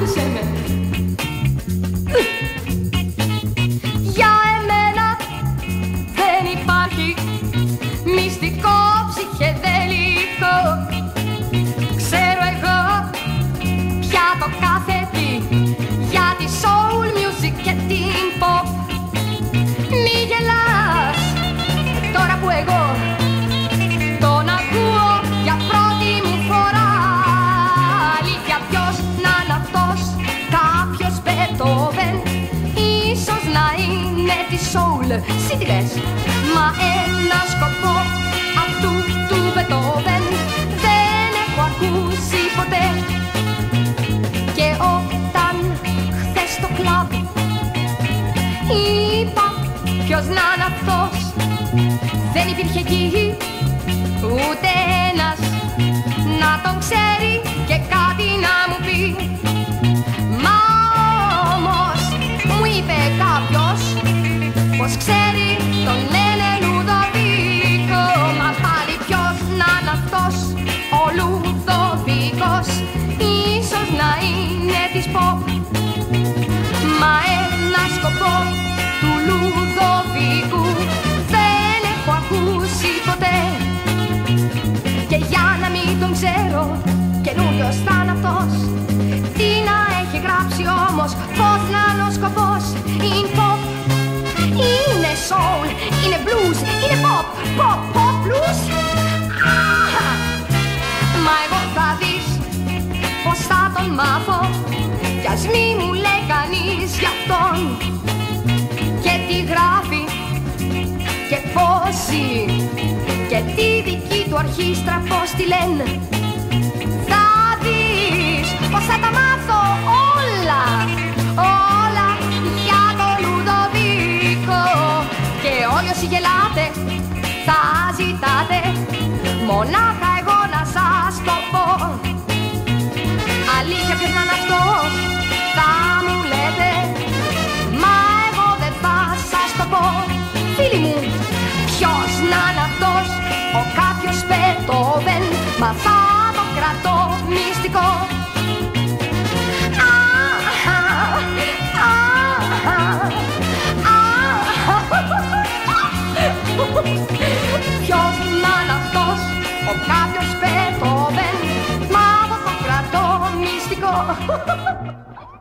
the same να είναι της soul Συ τι λες. Μα ένα σκοπό αυτού του Μπετόβεν Δεν έχω ακούσει ποτέ. Και όταν χθες στο κλαμπ Είπα ποιος να είναι αυτός Δεν υπήρχε εκεί ούτε τον λένε Λουδοβίκο Μας πάλι ποιος να είναι αυτός ο Λουδοβίκος Ίσως να είναι της pop Μα ένα σκοπό του Λουδοβίκου δεν έχω ακούσει ποτέ. Και για να μην τον ξέρω καινούριος θα είναι αυτός Τι να έχει γράψει όμως Πώς να τον μάθω. Κι ας μη μου λέει κανείς για αυτόν. Και τι γράφει και πόσοι και τη δική του αρχίστρα πως τη λένε. Θα δεις πως θα τα μάθω όλα, όλα για τον Λουδοβίκο. Και όλοι όσοι γελάτε θα ζητάτε μονάχα ハハハハ!